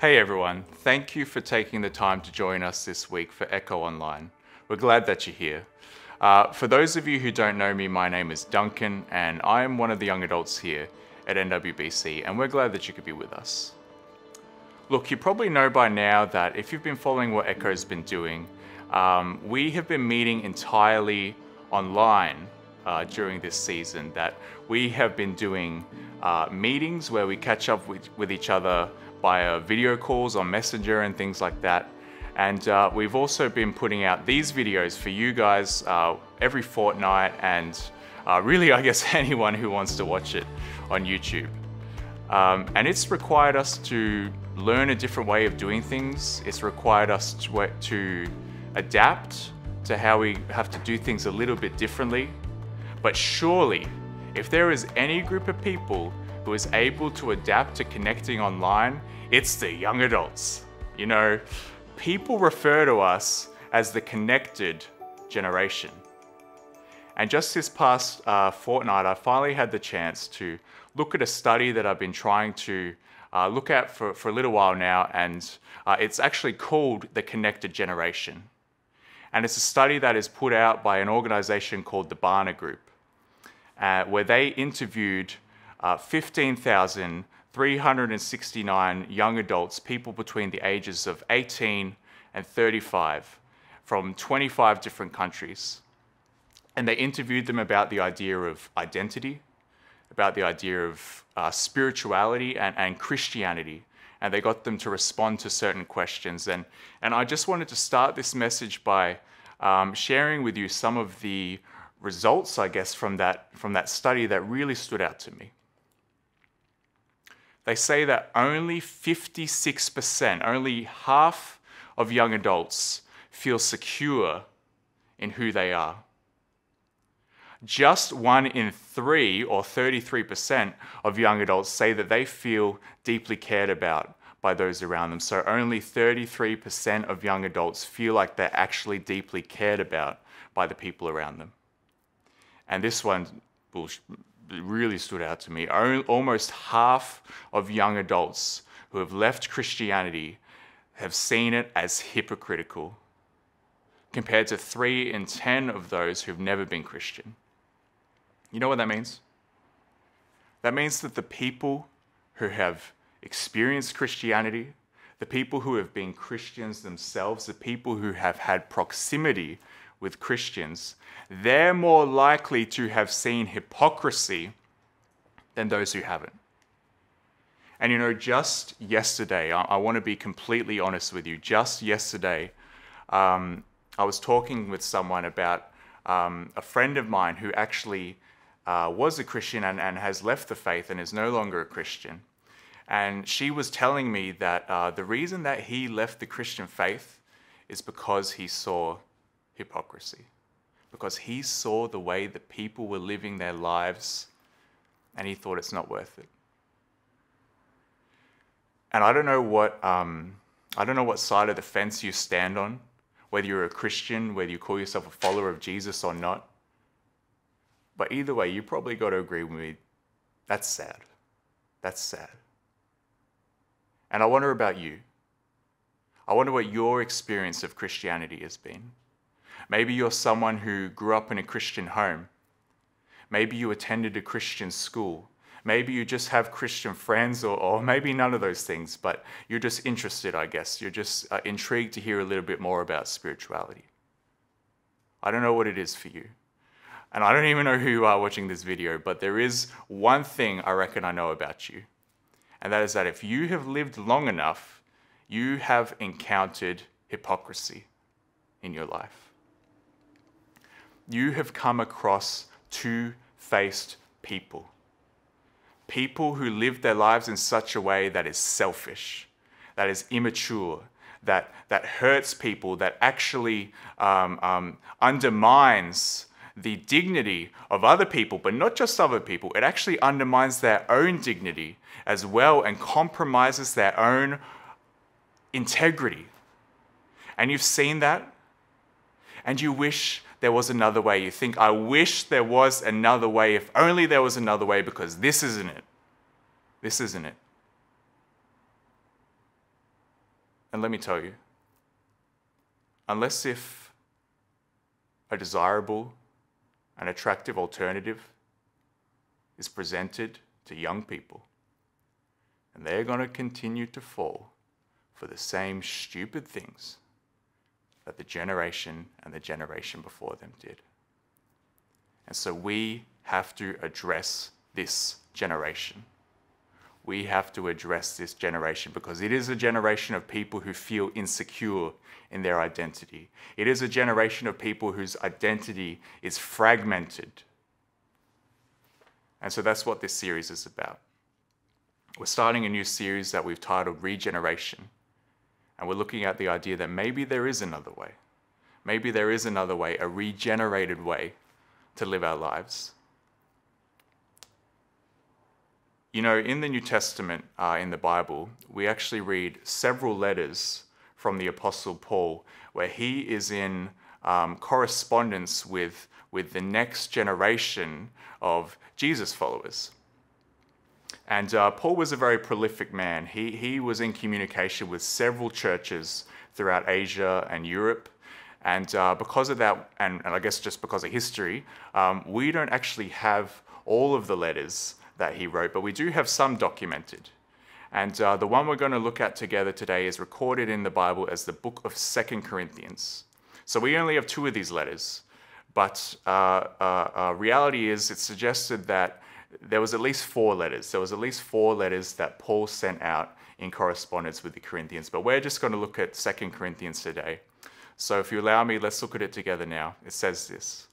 Hey everyone, thank you for taking the time to join us this week for Echo Online. We're glad that you're here. Uh, for those of you who don't know me, my name is Duncan and I am one of the young adults here at NWBC and we're glad that you could be with us. Look, you probably know by now that if you've been following what Echo's been doing, um, we have been meeting entirely online uh, during this season, that we have been doing uh, meetings where we catch up with, with each other via video calls on Messenger and things like that. And uh, we've also been putting out these videos for you guys uh, every fortnight and uh, really, I guess, anyone who wants to watch it on YouTube. Um, and it's required us to learn a different way of doing things. It's required us to, to adapt to how we have to do things a little bit differently. But surely, if there is any group of people who is able to adapt to connecting online, it's the young adults. You know, people refer to us as the connected generation. And just this past uh, fortnight, I finally had the chance to look at a study that I've been trying to uh, look at for, for a little while now, and uh, it's actually called the Connected Generation. And it's a study that is put out by an organization called the Barna Group, uh, where they interviewed uh, 15,369 young adults, people between the ages of 18 and 35, from 25 different countries. And they interviewed them about the idea of identity, about the idea of uh, spirituality and, and Christianity. And they got them to respond to certain questions. And, and I just wanted to start this message by um, sharing with you some of the results, I guess, from that, from that study that really stood out to me. They say that only 56%, only half of young adults feel secure in who they are just one in three, or 33%, of young adults say that they feel deeply cared about by those around them. So only 33% of young adults feel like they're actually deeply cared about by the people around them. And this one really stood out to me. Almost half of young adults who have left Christianity have seen it as hypocritical, compared to three in 10 of those who've never been Christian. You know what that means? That means that the people who have experienced Christianity, the people who have been Christians themselves, the people who have had proximity with Christians, they're more likely to have seen hypocrisy than those who haven't. And you know, just yesterday, I, I want to be completely honest with you. Just yesterday, um, I was talking with someone about um, a friend of mine who actually uh, was a Christian and, and has left the faith and is no longer a Christian. And she was telling me that uh, the reason that he left the Christian faith is because he saw hypocrisy, because he saw the way that people were living their lives and he thought it's not worth it. And I don't know what, um, I don't know what side of the fence you stand on, whether you're a Christian, whether you call yourself a follower of Jesus or not. But either way, you probably got to agree with me. That's sad. That's sad. And I wonder about you. I wonder what your experience of Christianity has been. Maybe you're someone who grew up in a Christian home. Maybe you attended a Christian school. Maybe you just have Christian friends, or, or maybe none of those things, but you're just interested, I guess. You're just uh, intrigued to hear a little bit more about spirituality. I don't know what it is for you. And I don't even know who you are watching this video, but there is one thing I reckon I know about you. And that is that if you have lived long enough, you have encountered hypocrisy in your life. You have come across two faced people. People who live their lives in such a way that is selfish, that is immature, that, that hurts people, that actually um, um, undermines the dignity of other people, but not just other people. It actually undermines their own dignity as well and compromises their own integrity. And you've seen that, and you wish there was another way. You think, I wish there was another way, if only there was another way, because this isn't it. This isn't it. And let me tell you, unless if a desirable and attractive alternative is presented to young people, and they're going to continue to fall for the same stupid things that the generation and the generation before them did. And so we have to address this generation. We have to address this generation because it is a generation of people who feel insecure in their identity. It is a generation of people whose identity is fragmented. And so that's what this series is about. We're starting a new series that we've titled Regeneration. And we're looking at the idea that maybe there is another way. Maybe there is another way, a regenerated way to live our lives. You know, in the New Testament, uh, in the Bible, we actually read several letters from the Apostle Paul where he is in um, correspondence with, with the next generation of Jesus followers. And uh, Paul was a very prolific man. He, he was in communication with several churches throughout Asia and Europe. And uh, because of that, and, and, I guess just because of history, um, we don't actually have all of the letters that he wrote, but we do have some documented. And uh, the one we're going to look at together today is recorded in the Bible as the book of Second Corinthians. So we only have two of these letters, but uh, uh, uh reality is it's suggested that there was at least four letters. There was at least four letters that Paul sent out in correspondence with the Corinthians. But we're just going to look at Second Corinthians today. So if you allow me, let's look at it together now. It says this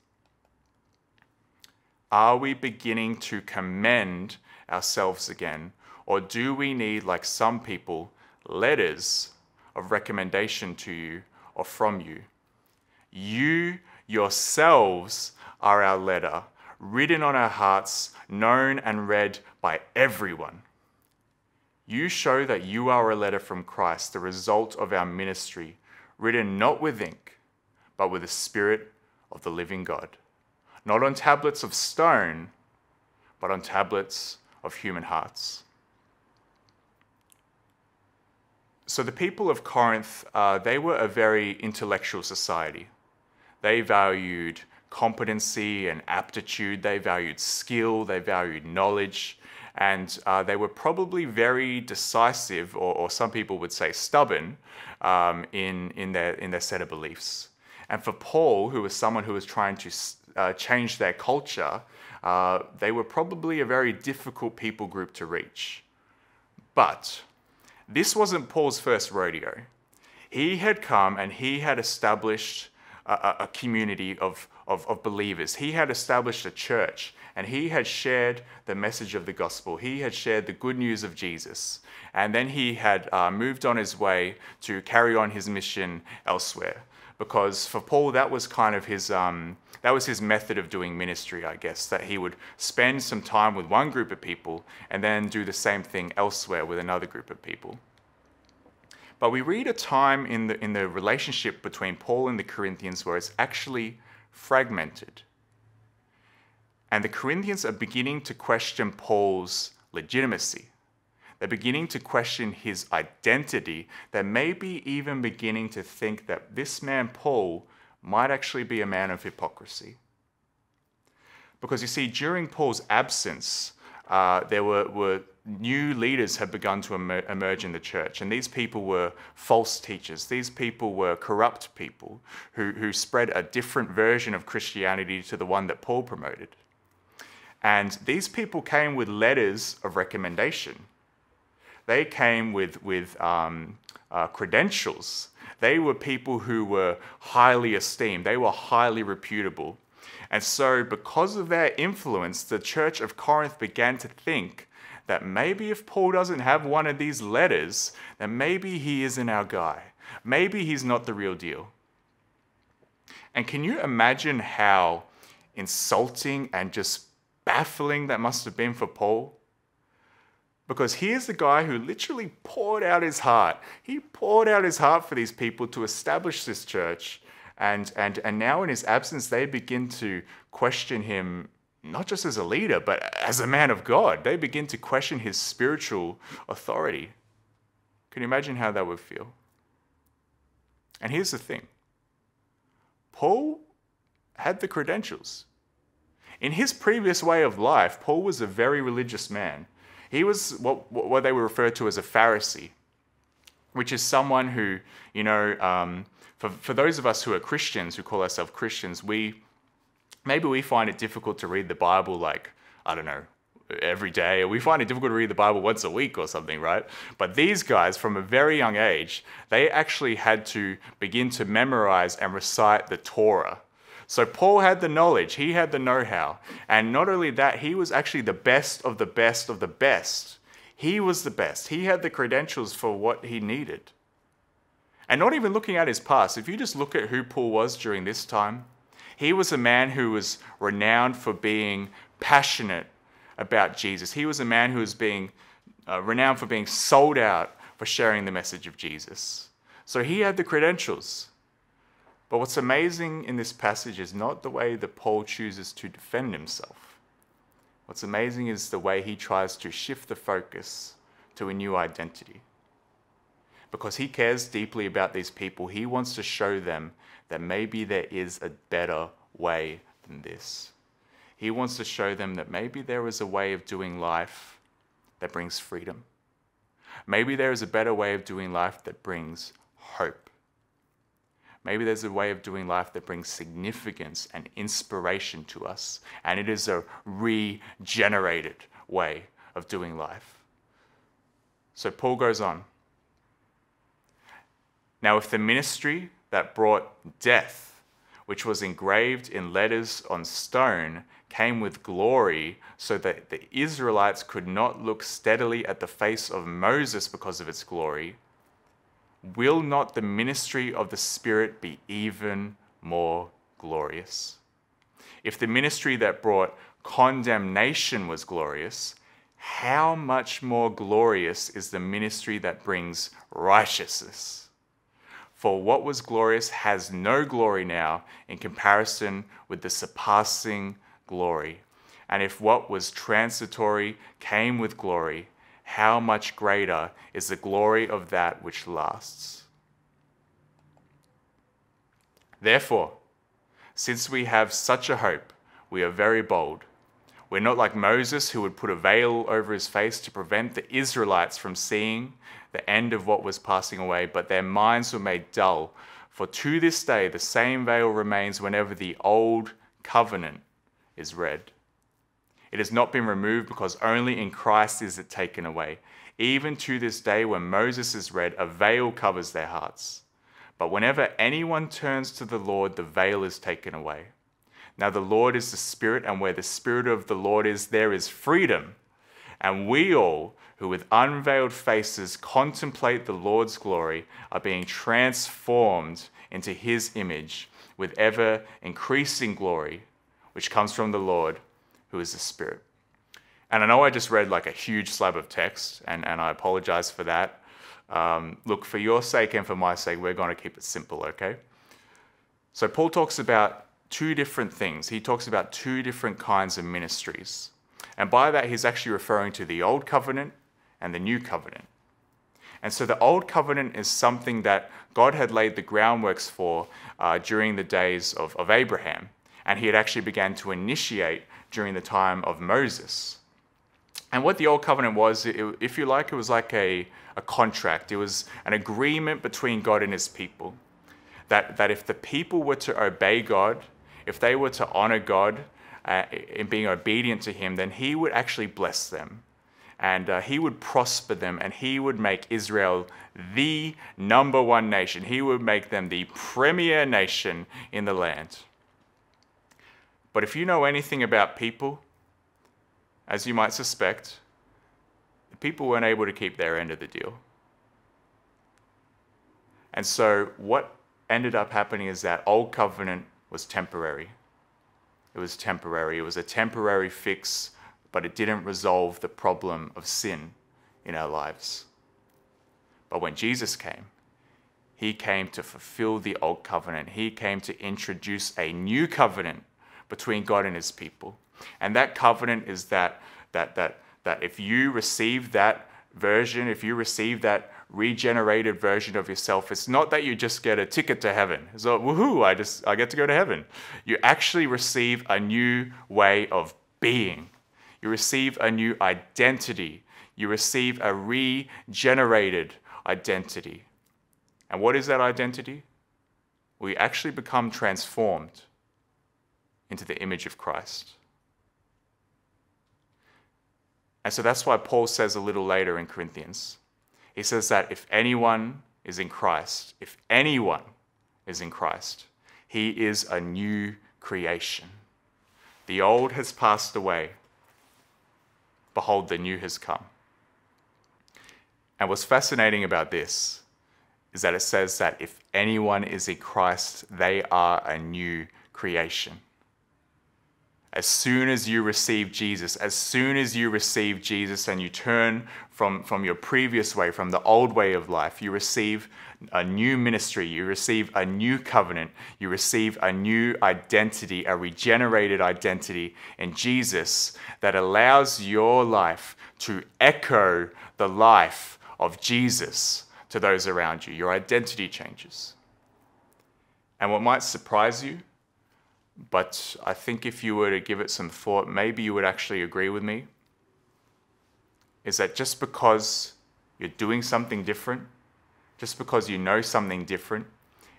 Are we beginning to commend ourselves again? Or do we need, like some people, letters of recommendation to you or from you? You yourselves are our letter, written on our hearts, known and read by everyone. You show that you are a letter from Christ, the result of our ministry written not with ink, but with the Spirit of the living God, not on tablets of stone, but on tablets of human hearts. So the people of Corinth, uh, they were a very intellectual society. They valued competency and aptitude, they valued skill, they valued knowledge, and uh, they were probably very decisive, or, or some people would say stubborn, um, in, in, their, in their set of beliefs. And for Paul, who was someone who was trying to uh, change their culture, uh, they were probably a very difficult people group to reach. But this wasn't Paul's first rodeo. He had come and he had established a, a community of, of, of believers. He had established a church and he had shared the message of the gospel. He had shared the good news of Jesus. And then he had uh, moved on his way to carry on his mission elsewhere. Because for Paul, that was kind of his, um, that was his method of doing ministry, I guess, that he would spend some time with one group of people and then do the same thing elsewhere with another group of people. But we read a time in the, in the relationship between Paul and the Corinthians where it's actually fragmented. And the Corinthians are beginning to question Paul's legitimacy. They're beginning to question his identity. They're maybe even beginning to think that this man, Paul, might actually be a man of hypocrisy. Because you see, during Paul's absence, uh, there were, were new leaders had begun to emerge in the church. And these people were false teachers. These people were corrupt people who, who spread a different version of Christianity to the one that Paul promoted. And these people came with letters of recommendation. They came with, with um, uh, credentials. They were people who were highly esteemed, they were highly reputable. And so, because of their influence, the church of Corinth began to think that maybe if Paul doesn't have one of these letters, then maybe he isn't our guy. Maybe he's not the real deal. And can you imagine how insulting and just baffling that must have been for Paul? Because here's the guy who literally poured out his heart. He poured out his heart for these people to establish this church. And, and, and now, in his absence, they begin to question him not just as a leader, but as a man of God. They begin to question his spiritual authority. Can you imagine how that would feel? And here's the thing Paul had the credentials. In his previous way of life, Paul was a very religious man. He was what, what they would refer to as a Pharisee, which is someone who, you know, um, for, for those of us who are Christians, who call ourselves Christians, we maybe we find it difficult to read the Bible like, I don't know, every day. Or we find it difficult to read the Bible once a week or something, right? But these guys, from a very young age, they actually had to begin to memorize and recite the Torah. So Paul had the knowledge, he had the know how. And not only that, he was actually the best of the best of the best. He was the best. He had the credentials for what he needed. And not even looking at his past, if you just look at who Paul was during this time, he was a man who was renowned for being passionate about Jesus. He was a man who was being uh, renowned for being sold out for sharing the message of Jesus. So he had the credentials. But what's amazing in this passage is not the way that Paul chooses to defend himself. What's amazing is the way he tries to shift the focus to a new identity. Because he cares deeply about these people, he wants to show them that maybe there is a better way than this. He wants to show them that maybe there is a way of doing life that brings freedom. Maybe there is a better way of doing life that brings hope. Maybe there's a way of doing life that brings significance and inspiration to us, and it is a regenerated way of doing life. So Paul goes on. Now, if the ministry that brought death, which was engraved in letters on stone, came with glory, so that the Israelites could not look steadily at the face of Moses because of its glory, will not the ministry of the Spirit be even more glorious? If the ministry that brought condemnation was glorious, how much more glorious is the ministry that brings righteousness? For what was glorious has no glory now in comparison with the surpassing glory. And if what was transitory came with glory, how much greater is the glory of that which lasts. Therefore, since we have such a hope, we are very bold. We're not like Moses, who would put a veil over his face to prevent the Israelites from seeing the end of what was passing away, but their minds were made dull. For to this day, the same veil remains whenever the old covenant is read. It has not been removed because only in Christ is it taken away. Even to this day, when Moses is read, a veil covers their hearts. But whenever anyone turns to the Lord, the veil is taken away. Now, the Lord is the Spirit, and where the Spirit of the Lord is, there is freedom. And we all, who with unveiled faces contemplate the Lord's glory, are being transformed into his image with ever increasing glory, which comes from the Lord who is the Spirit. And I know I just read like a huge slab of text, and, and I apologize for that. Um, look, for your sake and for my sake, we're going to keep it simple, okay? So, Paul talks about two different things. He talks about two different kinds of ministries. And by that, he's actually referring to the Old Covenant and the New Covenant. And so, the Old Covenant is something that God had laid the groundworks for uh, during the days of, of Abraham. And he had actually began to initiate during the time of Moses. And what the Old Covenant was, it, if you like, it was like a, a contract. It was an agreement between God and his people. That, that if the people were to obey God, if they were to honor God uh, in being obedient to him, then he would actually bless them. And uh, he would prosper them, and he would make Israel the number one nation. He would make them the premier nation in the land. But if you know anything about people, as you might suspect, the people weren't able to keep their end of the deal. And so what ended up happening is that old covenant was temporary. It was temporary. It was a temporary fix, but it didn't resolve the problem of sin in our lives. But when Jesus came, he came to fulfill the old covenant. He came to introduce a new covenant between God and his people. And that covenant is that, that, that, that if you receive that version, if you receive that regenerated version of yourself, it's not that you just get a ticket to heaven. It's like, woohoo, I just I get to go to heaven. You actually receive a new way of being. You receive a new identity. You receive a regenerated identity. And what is that identity? We actually become transformed into the image of Christ. And so that's why Paul says a little later in Corinthians, he says that if anyone is in Christ, if anyone is in Christ, he is a new creation. The old has passed away. Behold, the new has come. And what's fascinating about this is that it says that if anyone is in Christ, they are a new creation. As soon as you receive Jesus, as soon as you receive Jesus and you turn from, from your previous way, from the old way of life, you receive a new ministry, you receive a new covenant, you receive a new identity, a regenerated identity in Jesus that allows your life to echo the life of Jesus to those around you. Your identity changes. And what might surprise you but I think if you were to give it some thought, maybe you would actually agree with me. Is that just because you're doing something different, just because you know something different,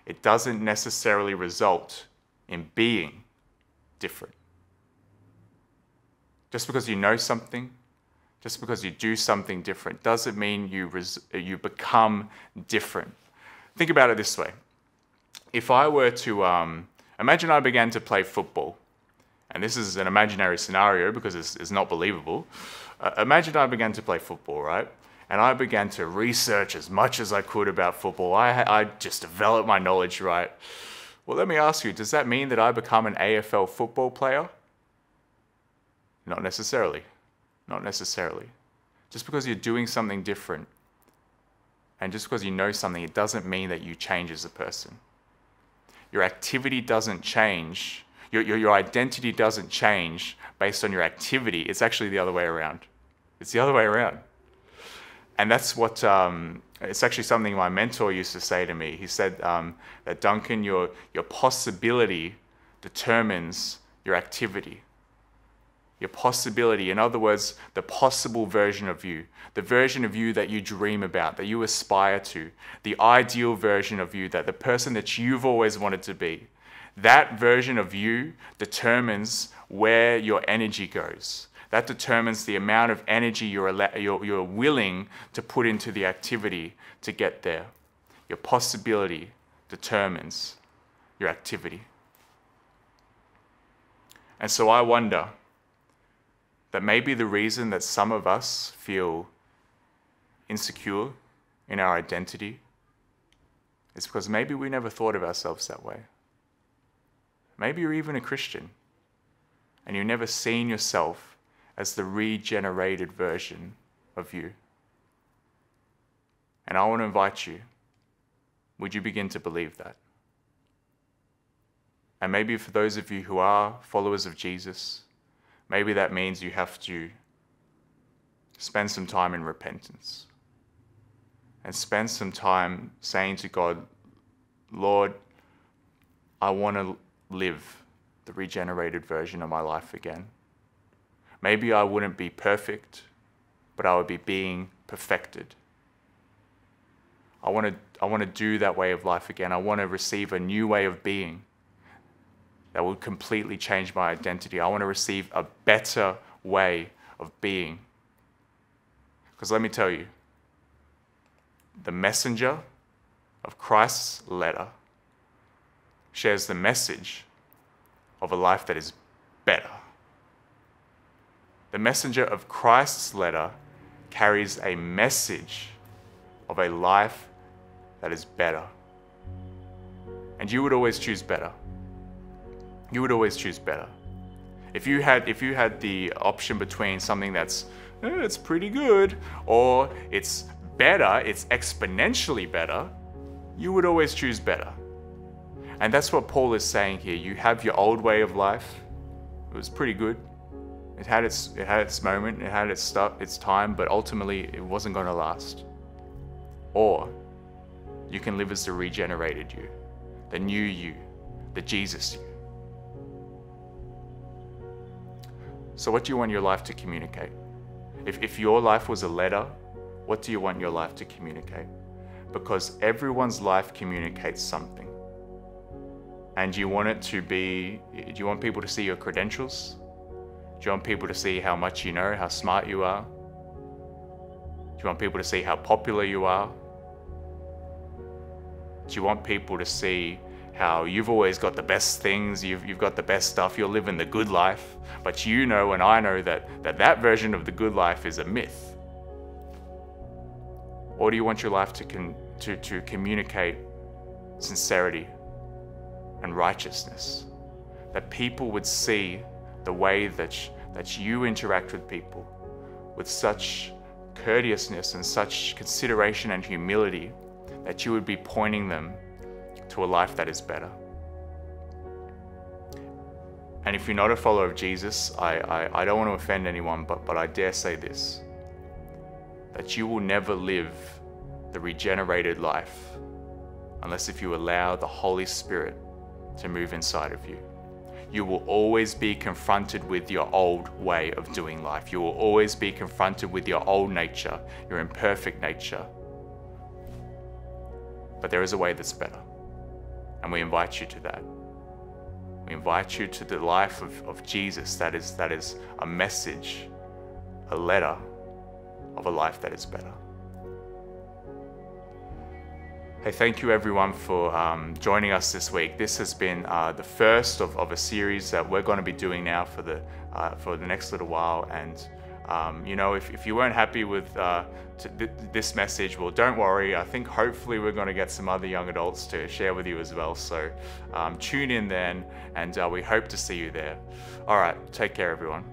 it doesn't necessarily result in being different. Just because you know something, just because you do something different, doesn't mean you, you become different. Think about it this way. If I were to um, Imagine I began to play football. And this is an imaginary scenario because it's, it's not believable. Uh, imagine I began to play football, right? And I began to research as much as I could about football. I, I just developed my knowledge, right? Well, let me ask you does that mean that I become an AFL football player? Not necessarily. Not necessarily. Just because you're doing something different and just because you know something, it doesn't mean that you change as a person your activity doesn't change, your, your, your identity doesn't change based on your activity. It's actually the other way around. It's the other way around. And that's what, um, it's actually something my mentor used to say to me. He said um, that, Duncan, your, your possibility determines your activity your possibility. In other words, the possible version of you, the version of you that you dream about, that you aspire to, the ideal version of you, that the person that you've always wanted to be. That version of you determines where your energy goes. That determines the amount of energy you're, you're, you're willing to put into the activity to get there. Your possibility determines your activity. And so I wonder that maybe the reason that some of us feel insecure in our identity is because maybe we never thought of ourselves that way. Maybe you're even a Christian and you've never seen yourself as the regenerated version of you. And I want to invite you would you begin to believe that? And maybe for those of you who are followers of Jesus, Maybe that means you have to spend some time in repentance and spend some time saying to God, Lord, I want to live the regenerated version of my life again. Maybe I wouldn't be perfect, but I would be being perfected. I want to, I want to do that way of life again. I want to receive a new way of being that will completely change my identity. I want to receive a better way of being. Because let me tell you, the messenger of Christ's letter shares the message of a life that is better. The messenger of Christ's letter carries a message of a life that is better. And you would always choose better you would always choose better. If you had if you had the option between something that's eh, it's pretty good or it's better, it's exponentially better, you would always choose better. And that's what Paul is saying here. You have your old way of life. It was pretty good. It had its it had its moment, it had its stuff, its time, but ultimately it wasn't going to last. Or you can live as the regenerated you, the new you, the Jesus you. So, what do you want your life to communicate? If, if your life was a letter, what do you want your life to communicate? Because everyone's life communicates something. And you want it to be, do you want people to see your credentials? Do you want people to see how much you know, how smart you are? Do you want people to see how popular you are? Do you want people to see how you've always got the best things, you've, you've got the best stuff, you're living the good life, but you know and I know that, that that version of the good life is a myth? Or do you want your life to, con- to, to communicate sincerity and righteousness? That people would see the way that, that you interact with people with such courteousness and such consideration and humility that you would be pointing them to a life that is better. And if you're not a follower of Jesus, I, I, I don't want to offend anyone, but, but I dare say this that you will never live the regenerated life unless if you allow the Holy Spirit to move inside of you. You will always be confronted with your old way of doing life. You will always be confronted with your old nature, your imperfect nature. But there is a way that's better. And we invite you to that. We invite you to the life of, of Jesus that is, that is a message, a letter of a life that is better. Hey, thank you everyone for um, joining us this week. This has been uh, the first of, of a series that we're going to be doing now for the, uh, for the next little while. And um, you know, if, if you weren't happy with uh, th- this message, well, don't worry. I think hopefully we're going to get some other young adults to share with you as well. So um, tune in then, and uh, we hope to see you there. All right, take care, everyone.